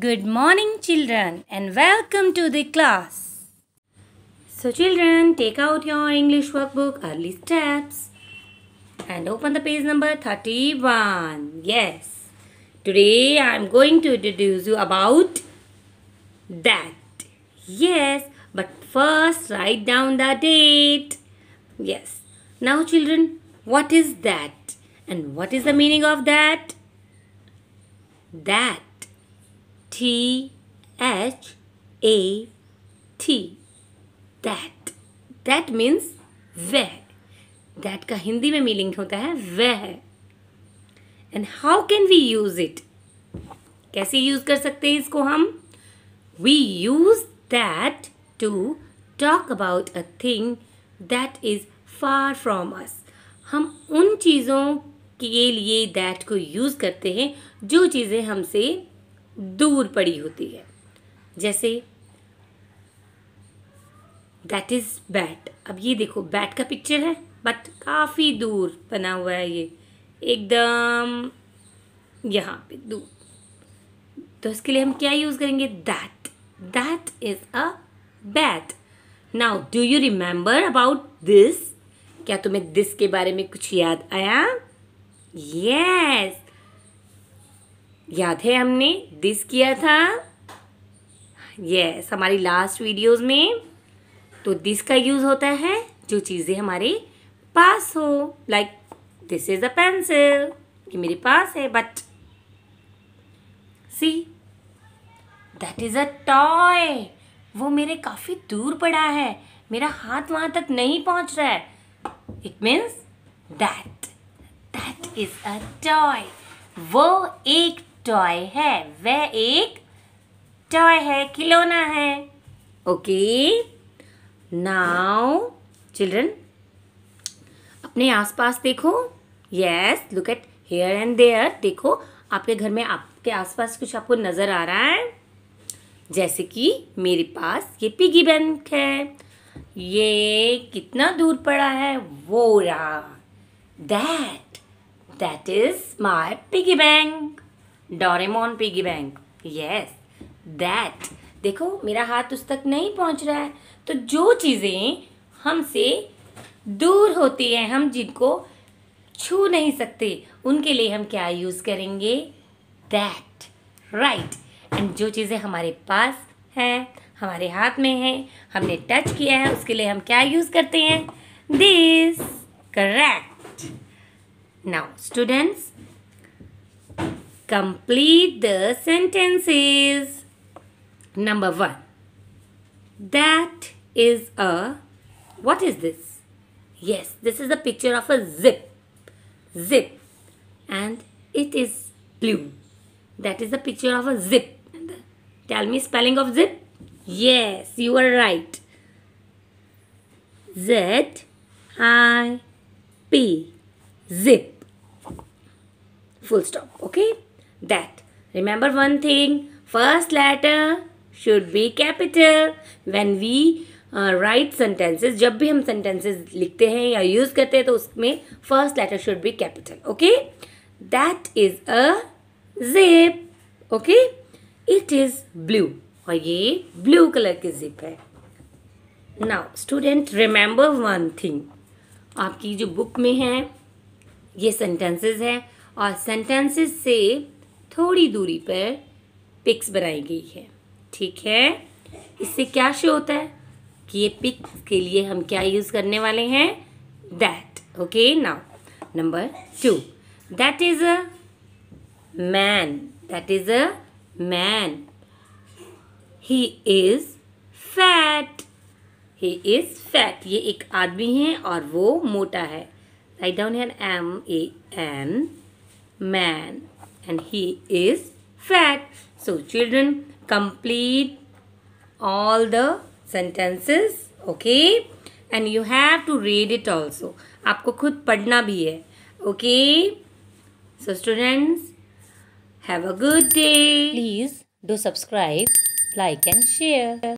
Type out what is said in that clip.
Good morning, children, and welcome to the class. So, children, take out your English workbook, early steps, and open the page number 31. Yes, today I am going to introduce you about that. Yes, but first write down the date. Yes. Now, children, what is that? And what is the meaning of that? That T H A T. That. That means वह that का हिंदी में meaning होता है वह and how can we use it कैसे use कर सकते हैं इसको हम? We use that to talk about a thing that is far from us हम उन चीज़ों के लिए दैट को यूज़ करते हैं जो चीज़ें हमसे दूर पड़ी होती है। जैसे दैट इज़ बैट अब ये देखो बैट का पिक्चर है बट काफ़ी दूर बना हुआ है ये। एकदम यहाँ पे, दूर। तो इसके लिए हम क्या यूज़ करेंगे? That that is a bat now do you remember about this क्या तुम्हें दिस के बारे में कुछ याद आया? Yes yes. याद है हमने? दिस किया था? यस हमारी लास्ट वीडियोस में। तो दिस का यूज़ होता है जो चीज़ें हमारे पास हो। Like this is a pencil ये मेरे पास है but see that is a toy वो मेरे काफ़ी दूर पड़ा है। मेरा हाथ वहाँ तक नहीं पहुँच रहा है। It means that that is a toy वो एक टॉय है, वह एक टॉय है, खिलौना है। ओके, नाउ, चिल्ड्रन, अपने आसपास देखो। Yes look at here and there देखो, आपके घर में आपके आसपास कुछ आपको नज़र आ रहा है। जैसे कि मेरे पास ये पिगी बैंक है। ये कितना दूर पड़ा है? वो रहा। That that is my piggy bank Doraemon piggy bank. Yes that देखो, मेरा हाथ उस तक नहीं पहुँच रहा है। तो जो चीज़ें हमसे दूर होती हैं, हम जिनको छू नहीं सकते, उनके लिए हम क्या यूज़ करेंगे? दैट राइट एंड जो चीज़ें हमारे पास हैं, हमारे हाथ में है, हमने टच किया है, उसके लिए हम क्या यूज़ करते हैं? This correct now students Complete the sentences. Number one. That is a. What is this? Yes, this is a picture of a zip. Zip. And it is blue. That is a picture of a zip. Tell me spelling of zip. Yes, you are right. Z I P. Zip. Full stop. Okay. That. Remember one thing, first letter should be capital. When we uh, write sentences, जब भी हम sentences लिखते हैं या use करते हैं तो उसमें first letter should be capital. Okay? That is a zip. Okay? It is blue. और ये blue color की zip है. Now, student, remember one thing. आपकी जो बुक में है ये सेंटेंसेस है और सेंटेंसेस से थोड़ी दूरी पर पिक्स बनाई गई है। ठीक है? इससे क्या शो होता है कि ये पिक्स के लिए हम क्या यूज़ करने वाले हैं? That okay now number two that is a man that is a man he is fat he is fat ये एक आदमी है और वो मोटा है। Write down M A N man and he is fat. So children complete all the sentences okay and you have to read it also. आपको खुद पढ़ना भी है okay so students have a good day please do subscribe like and share